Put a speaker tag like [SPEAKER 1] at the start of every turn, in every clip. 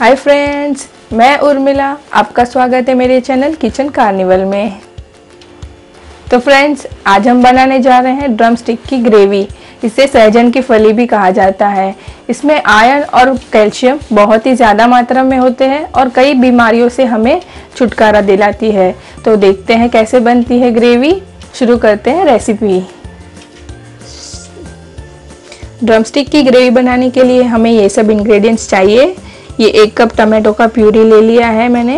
[SPEAKER 1] Hi friends मैं उर्मिला। आपका स्वागत है मेरे चैनल किचन कार्निवल में। तो फ्रेंड्स आज हम बनाने जा रहे हैं ड्रम स्टिक की ग्रेवी इसे सहजन की फली भी कहा जाता है। इसमें आयरन और कैल्शियम बहुत ही ज़्यादा मात्रा में होते हैं और कई बीमारियों से हमें छुटकारा दिलाती है। तो देखते हैं कैसे बनती है ग्रेवी शुरू करते हैं रेसिपी ड्रम स्टिक की ग्रेवी बनाने के लिए हमें ये सब इंग्रेडिएंट्स चाहिए। ये एक कप टमाटो का प्यूरी ले लिया है मैंने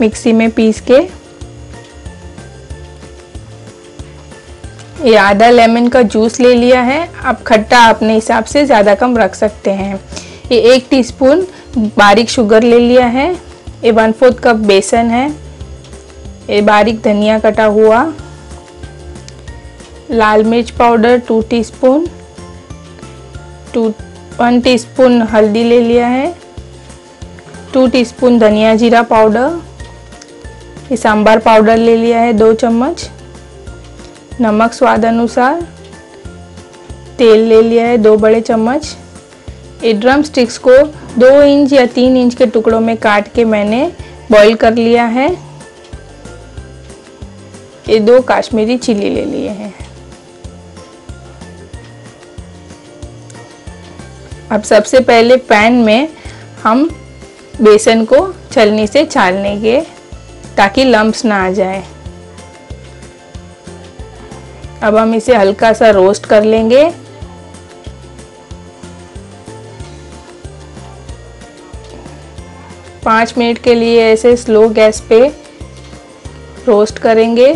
[SPEAKER 1] मिक्सी में पीस के। ये आधा लेमन का जूस ले लिया है। आप खट्टा अपने हिसाब से ज़्यादा कम रख सकते हैं। ये एक टीस्पून बारीक शुगर ले लिया है। ये वन फोर्थ कप बेसन है। ये बारीक धनिया कटा हुआ। लाल मिर्च powder two teaspoon. Two, one teaspoon हल्दी ले लिया है। टू टीस्पून धनिया जीरा पाउडर। ये सांबार पाउडर ले लिया है दो चम्मच। नमक स्वाद अनुसार। तेल ले लिया है दो बड़े चम्मच। ये ड्रम स्टिक्स को दो इंच या तीन इंच के टुकड़ों में काट के मैंने बॉईल कर लिया है। ये दो काश्मीरी चिली ले लिए हैं। अब सबसे पहले पैन में हम बेसन को छलनी से छालने के, ताकि लम्ब्स ना आ जाए। अब हम इसे हल्का सा रोस्ट कर लेंगे। पाँच मिनट के लिए ऐसे स्लो गैस पे रोस्ट करेंगे,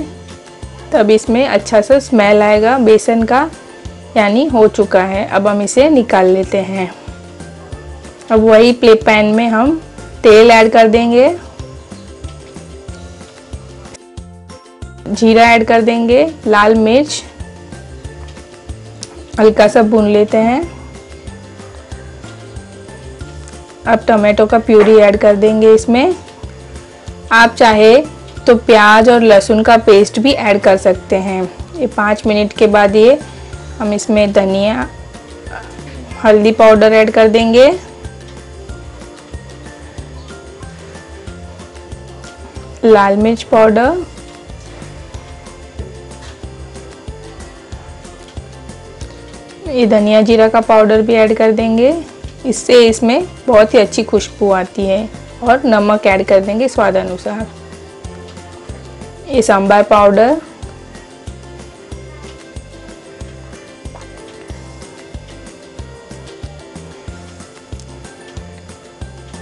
[SPEAKER 1] तब इसमें अच्छा सा स्मेल आएगा, बेसन का, यानी हो चुका है। अब हम इसे निकाल लेते हैं। अब वही प्ले पैन में हम तेल ऐड कर देंगे। जीरा ऐड कर देंगे, लाल मिर्च, हल्का सा भून लेते हैं। अब टमाटो का प्यूरी ऐड कर देंगे इसमें। आप चाहे तो प्याज और लहसुन का पेस्ट भी ऐड कर सकते हैं। ये पाँच मिनट के बाद ये हम इसमें धनिया, हल्दी पाउडर ऐड कर देंगे। लाल मिर्च पाउडर, ये धनिया जीरा का पाउडर भी ऐड कर देंगे। इससे इसमें बहुत ही अच्छी खुशबू आती है और नमक ऐड कर देंगे स्वाद अनुसार। ये सांबार पाउडर,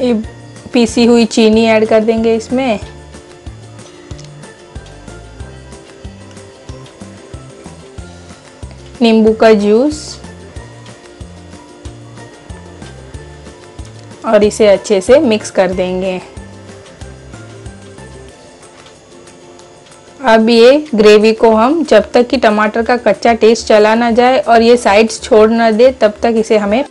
[SPEAKER 1] ये पीसी हुई चीनी ऐड कर देंगे इसमें। नींबू का जूस और इसे अच्छे से मिक्स कर देंगे। अब ये ग्रेवी को हम जब तक कि टमाटर का कच्चा टेस्ट चला ना जाए और ये साइड्स छोड़ ना दे, तब तक इसे हमें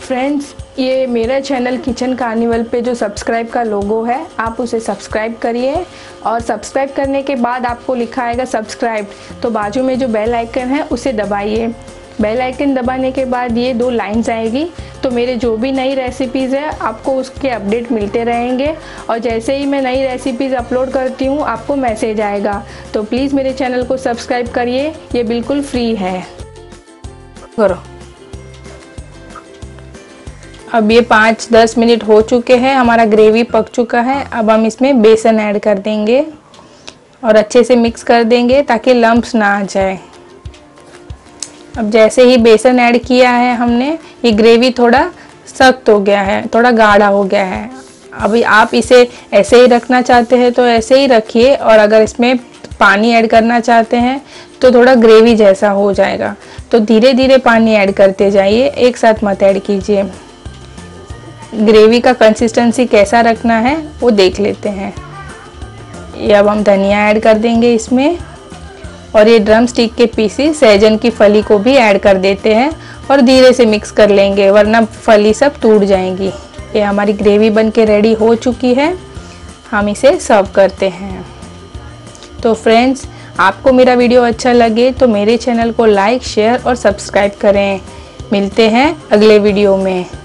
[SPEAKER 1] फ्रेंड्स ये मेरा चैनल किचन कार्निवल पे जो सब्सक्राइब का लोगो है, आप उसे सब्सक्राइब करिए और सब्सक्राइब करने के बाद आपको लिखा आएगा सब्सक्राइब। तो बाजू में जो बेल आइकन है, उसे दबाइए। बेल आइकन दबाने के बाद ये दो लाइंस आएगी। तो मेरे जो भी नई रेसिपीज़ है, आपको उसके अपडेट मिलते रहेंगे। और जैसे ही मैं नई रेसिपीज़ अपलोड करती हूँ, आपको मैसेज आएगा। तो प्लीज़ मेरे चैनल को सब्सक्राइब करिए, ये बिल्कुल फ्री है। करो। अब ये पाँच दस मिनट हो चुके हैं, हमारा ग्रेवी पक चुका है। अब हम इसमें बेसन ऐड कर देंगे और अच्छे से मिक्स कर देंगे ताकि लम्ब्स ना आ जाए। अब जैसे ही बेसन ऐड किया है हमने, ये ग्रेवी थोड़ा सख्त हो गया है, थोड़ा गाढ़ा हो गया है। अभी आप इसे ऐसे ही रखना चाहते हैं तो ऐसे ही रखिए और अगर इसमें पानी ऐड करना चाहते हैं तो थोड़ा ग्रेवी जैसा हो जाएगा। तो धीरे धीरे पानी ऐड करते जाइए, एक साथ मत ऐड कीजिए। ग्रेवी का कंसिस्टेंसी कैसा रखना है, वो देख लेते हैं। ये अब हम धनिया ऐड कर देंगे इसमें। और ये ड्रम स्टिक के पीसी सहजन की फली को भी ऐड कर देते हैं और धीरे से मिक्स कर लेंगे, वरना फली सब टूट जाएँगी। ये हमारी ग्रेवी बन के रेडी हो चुकी है। हम इसे सर्व करते हैं। तो फ्रेंड्स आपको मेरा वीडियो अच्छा लगे तो मेरे चैनल को लाइक शेयर और सब्सक्राइब करें। मिलते हैं अगले वीडियो में।